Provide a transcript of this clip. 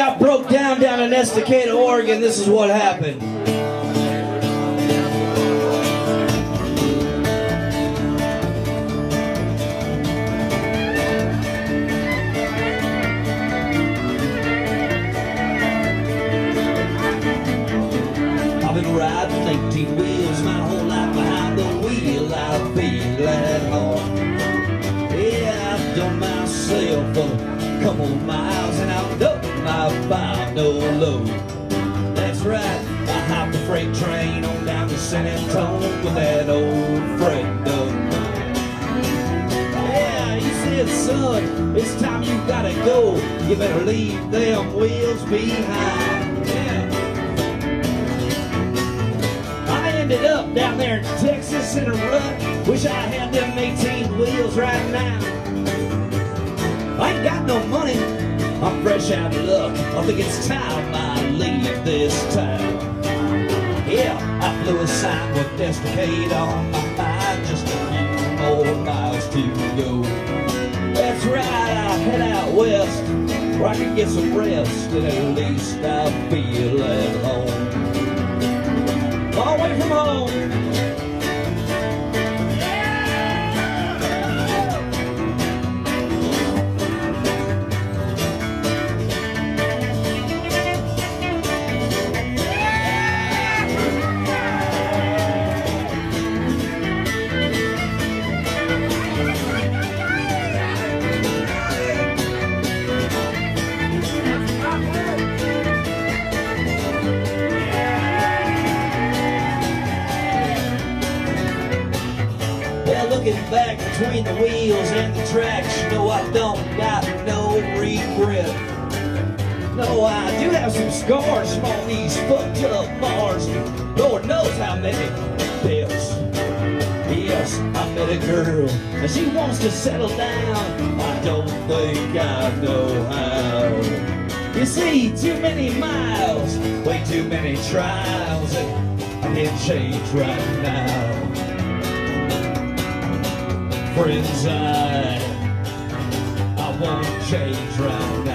got broke down down in Estacada, Oregon. This is what happened. I've been riding 18 wheels my whole life behind the wheel. I feel at home. Yeah, I've done myself a couple miles my five no load. That's right, I hopped the freight train on down to San Antonio with that old of mine. Yeah, he said, son, it's time you gotta go. You better leave them wheels behind. Yeah. I ended up down there in Texas in a rut. Wish I had them 18 wheels right now. Luck. I think it's time I leave this town. Yeah, I flew a sign with Estacada on my mind. Just a few more miles to go. That's right, I'll head out west where I can get some rest and at least I feel at home. Far away from home. Looking back between the wheels and the tracks, you know I don't got no regret. No, I do have some scars from all these fucked up bars. Lord knows how many deaths. Yes, I met a girl and she wants to settle down. I don't think I know how. You see, too many miles, way too many trials, and I can't change right now I, I won't change right now.